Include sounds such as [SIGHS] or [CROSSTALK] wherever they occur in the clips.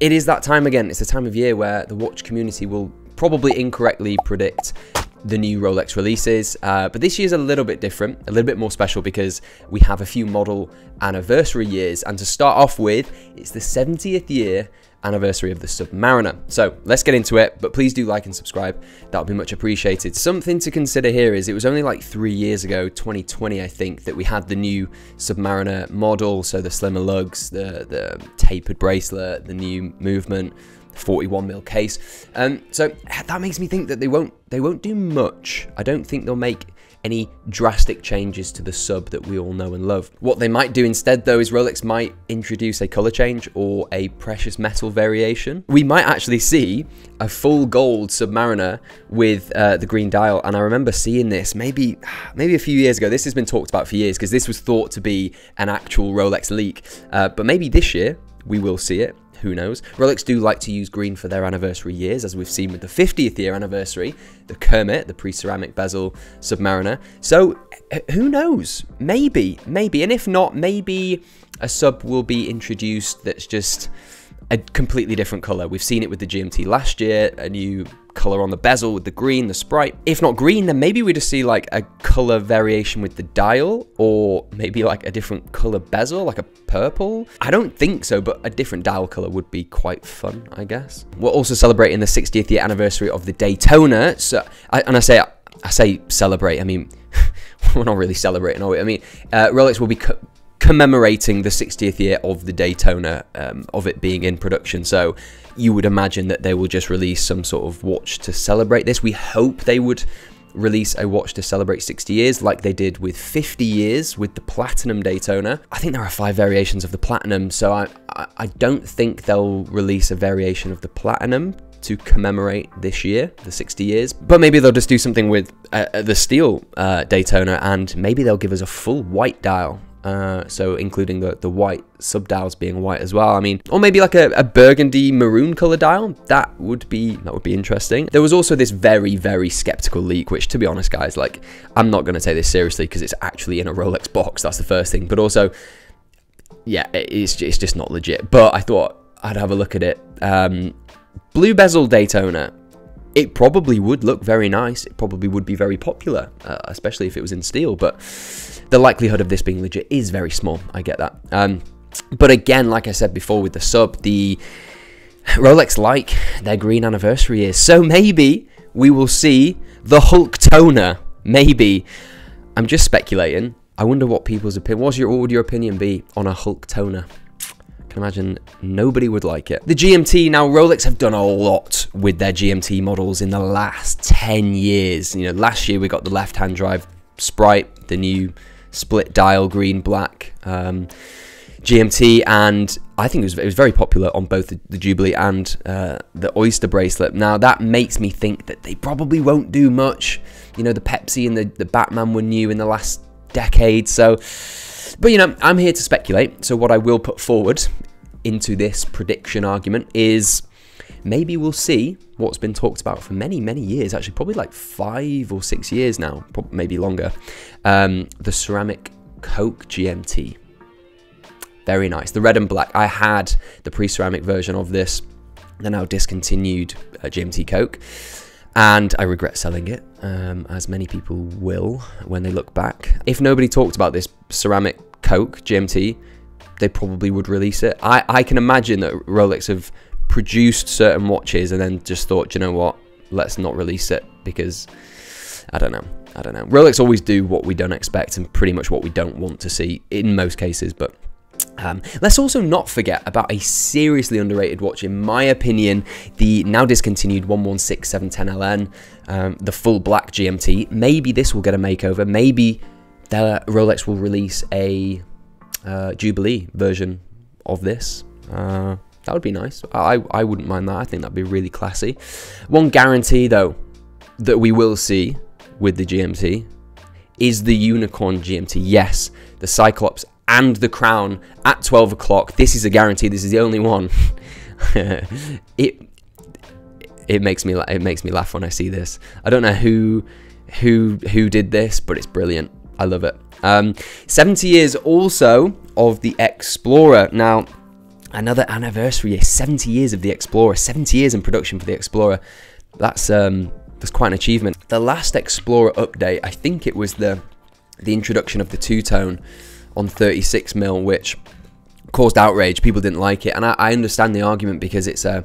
it is that time again. It's the time of year where the watch community will probably incorrectly predict the new Rolex releases. Uh, but this year's a little bit different, a little bit more special because we have a few model anniversary years. And to start off with, it's the 70th year anniversary of the Submariner. So let's get into it, but please do like and subscribe. That would be much appreciated. Something to consider here is it was only like three years ago, 2020, I think, that we had the new Submariner model. So the slimmer lugs, the, the tapered bracelet, the new movement, 41 mil case. Um, so that makes me think that they won't they won't do much. I don't think they'll make any drastic changes to the sub that we all know and love. What they might do instead though is Rolex might introduce a color change or a precious metal variation. We might actually see a full gold Submariner with uh, the green dial and I remember seeing this maybe [SIGHS] maybe a few years ago. This has been talked about for years because this was thought to be an actual Rolex leak. Uh, but maybe this year we will see it who knows? Rolex do like to use green for their anniversary years, as we've seen with the 50th year anniversary, the Kermit, the pre-ceramic bezel Submariner. So who knows? Maybe, maybe. And if not, maybe a sub will be introduced that's just a completely different color. We've seen it with the GMT last year, a new color on the bezel with the green, the sprite. If not green, then maybe we just see like a color variation with the dial or maybe like a different color bezel, like a purple. I don't think so, but a different dial color would be quite fun, I guess. We're also celebrating the 60th year anniversary of the Daytona. So, I, and I say, I say celebrate, I mean, [LAUGHS] we're not really celebrating, are we? I mean, uh, Rolex will be commemorating the 60th year of the Daytona, um, of it being in production. So you would imagine that they will just release some sort of watch to celebrate this. We hope they would release a watch to celebrate 60 years like they did with 50 years with the Platinum Daytona. I think there are five variations of the Platinum, so I, I, I don't think they'll release a variation of the Platinum to commemorate this year, the 60 years. But maybe they'll just do something with uh, the steel uh, Daytona and maybe they'll give us a full white dial uh, so including the, the white sub dials being white as well. I mean, or maybe like a, a, burgundy maroon color dial. That would be that would be interesting. There was also this very very skeptical leak, which to be honest, guys, like I'm not going to take this seriously because it's actually in a Rolex box. That's the first thing. But also, yeah, it's it's just not legit. But I thought I'd have a look at it. Um, blue bezel Daytona it probably would look very nice. It probably would be very popular, uh, especially if it was in steel. But the likelihood of this being legit is very small. I get that. Um, but again, like I said before with the sub, the Rolex like their green anniversary years. So maybe we will see the Hulk toner. Maybe. I'm just speculating. I wonder what people's opinion. What's your what would your opinion be on a Hulk toner? Can imagine nobody would like it. The GMT now Rolex have done a lot with their GMT models in the last 10 years. You know, last year we got the left-hand drive Sprite, the new split dial green black um, GMT, and I think it was it was very popular on both the, the Jubilee and uh, the Oyster bracelet. Now that makes me think that they probably won't do much. You know, the Pepsi and the the Batman were new in the last decade, so. But you know, I'm here to speculate. So what I will put forward into this prediction argument is maybe we'll see what's been talked about for many, many years, actually, probably like five or six years now, maybe longer. Um, the ceramic Coke GMT. Very nice. The red and black. I had the pre ceramic version of this, the now discontinued uh, GMT Coke, and I regret selling it, um, as many people will when they look back. If nobody talked about this ceramic Coke GMT, they probably would release it. I, I can imagine that Rolex have produced certain watches and then just thought, you know what, let's not release it because I don't know. I don't know. Rolex always do what we don't expect and pretty much what we don't want to see in most cases, but um, let's also not forget about a seriously underrated watch, in my opinion, the now discontinued 116710LN, um, the full black GMT. Maybe this will get a makeover. Maybe the Rolex will release a uh, Jubilee version of this. Uh, that would be nice. I, I wouldn't mind that. I think that'd be really classy. One guarantee, though, that we will see with the GMT is the Unicorn GMT. Yes, the Cyclops and the Crown at 12 o'clock. This is a guarantee. This is the only one. [LAUGHS] it it makes me it makes me laugh when I see this. I don't know who who who did this, but it's brilliant. I love it. Um, 70 years also of the Explorer. Now, another anniversary, 70 years of the Explorer, 70 years in production for the Explorer. That's um, that's quite an achievement. The last Explorer update, I think it was the the introduction of the two-tone on 36 mil, which caused outrage. People didn't like it, and I, I understand the argument because it's a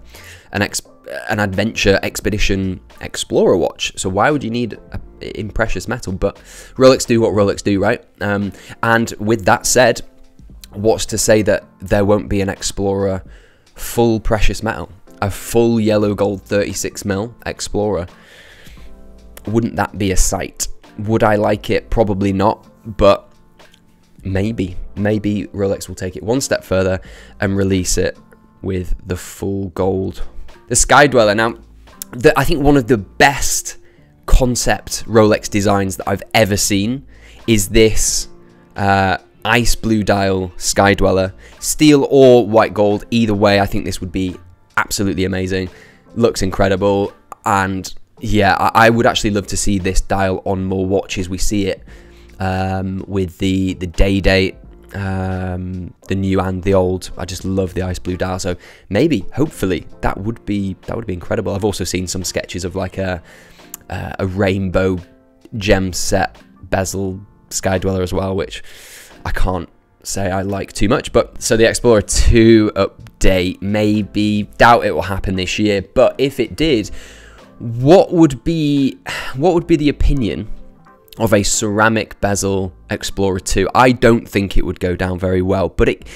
an ex, an adventure expedition explorer watch. So why would you need a, in precious metal? But Rolex do what Rolex do, right? Um, and with that said, what's to say that there won't be an explorer full precious metal, a full yellow gold 36 mil explorer? Wouldn't that be a sight? Would I like it? Probably not, but maybe, maybe Rolex will take it one step further and release it with the full gold. The Sky Dweller. Now, the, I think one of the best concept Rolex designs that I've ever seen is this uh, ice blue dial Sky Dweller. Steel or white gold, either way, I think this would be absolutely amazing. Looks incredible. And yeah, I, I would actually love to see this dial on more watches. We see it um, with the, the day date um, the new and the old. I just love the ice blue dial. So maybe, hopefully, that would be that would be incredible. I've also seen some sketches of like a uh, a rainbow gem set bezel sky dweller as well, which I can't say I like too much. But so the Explorer 2 update, maybe doubt it will happen this year. But if it did, what would be what would be the opinion of a ceramic bezel Explorer 2. I don't think it would go down very well, but it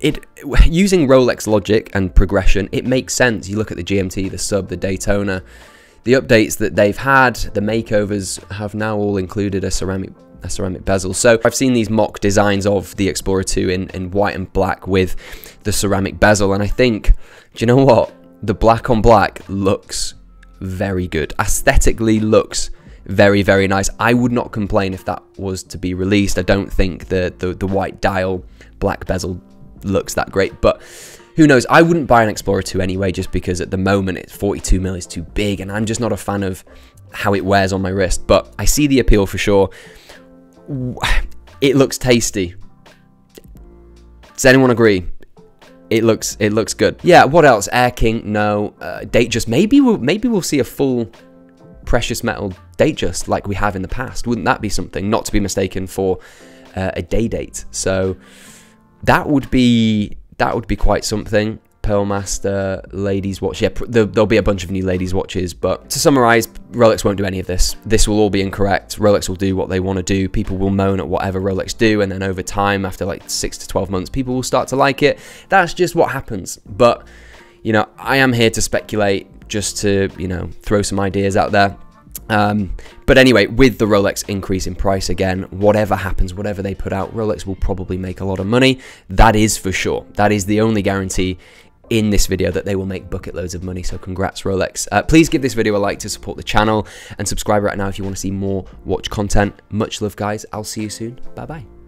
it using Rolex logic and progression, it makes sense. You look at the GMT, the Sub, the Daytona, the updates that they've had, the makeovers have now all included a ceramic a ceramic bezel. So I've seen these mock designs of the Explorer 2 in, in white and black with the ceramic bezel, and I think, do you know what? The black on black looks very good. Aesthetically looks very, very nice. I would not complain if that was to be released. I don't think the, the, the white dial black bezel looks that great, but who knows? I wouldn't buy an Explorer 2 anyway, just because at the moment it's 42 mil is too big, and I'm just not a fan of how it wears on my wrist. But I see the appeal for sure. It looks tasty. Does anyone agree? It looks it looks good. Yeah. What else? Air King? No. Uh, Datejust. Maybe we'll maybe we'll see a full precious metal Datejust like we have in the past. Wouldn't that be something? Not to be mistaken for uh, a day date. So that would be that would be quite something. Pearlmaster, ladies watch. Yeah, there'll be a bunch of new ladies watches. But to summarize, Rolex won't do any of this. This will all be incorrect. Rolex will do what they want to do. People will moan at whatever Rolex do, and then over time, after like six to twelve months, people will start to like it. That's just what happens. But you know, I am here to speculate, just to you know throw some ideas out there. Um, but anyway, with the Rolex increase in price again, whatever happens, whatever they put out, Rolex will probably make a lot of money. That is for sure. That is the only guarantee in this video that they will make bucket loads of money. So congrats, Rolex. Uh, please give this video a like to support the channel and subscribe right now if you want to see more watch content. Much love, guys. I'll see you soon. Bye bye.